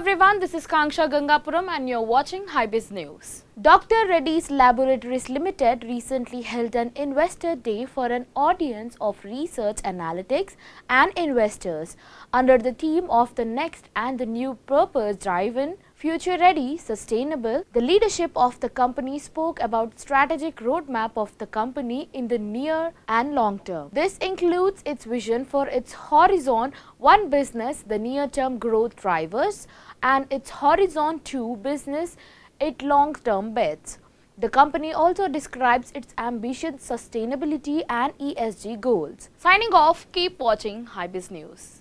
everyone, this is Kanksha Gangapuram and you're watching Hybiz News. Dr. Reddy's Laboratories Limited recently held an investor day for an audience of research analytics and investors under the theme of the next and the new purpose driven Future Ready, Sustainable, the leadership of the company spoke about strategic roadmap of the company in the near and long term. This includes its vision for its Horizon 1 business, the near-term growth drivers, and its Horizon 2 business, its long-term bets. The company also describes its ambitious sustainability and ESG goals. Signing off, keep watching Hybiz News.